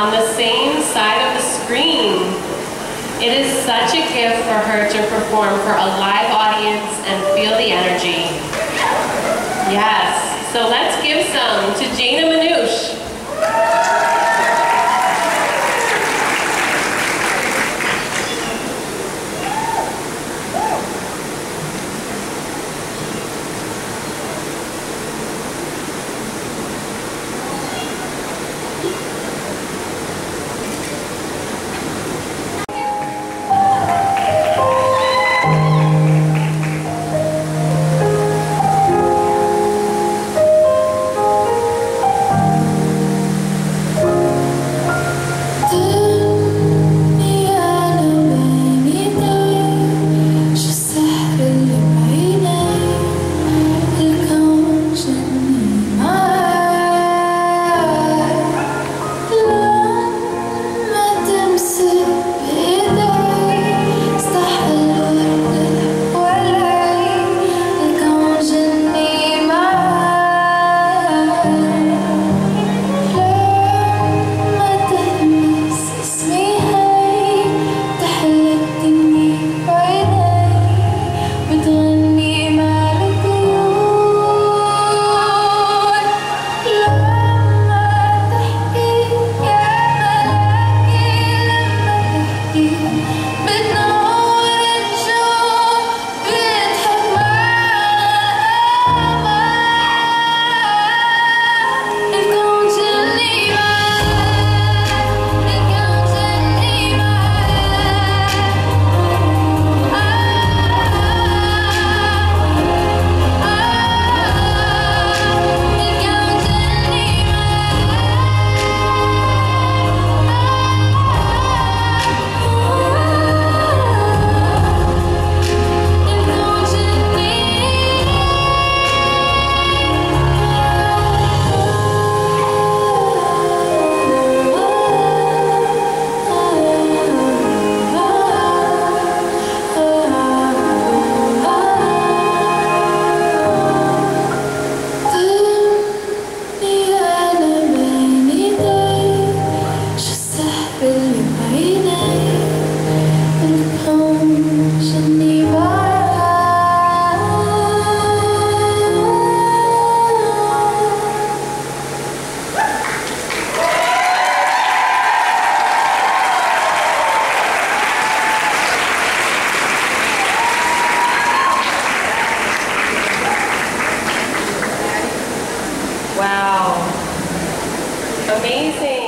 on the same side of the screen. It is such a gift for her to perform for a live audience and feel the energy. Yes, so let's give some to Jayna Amazing.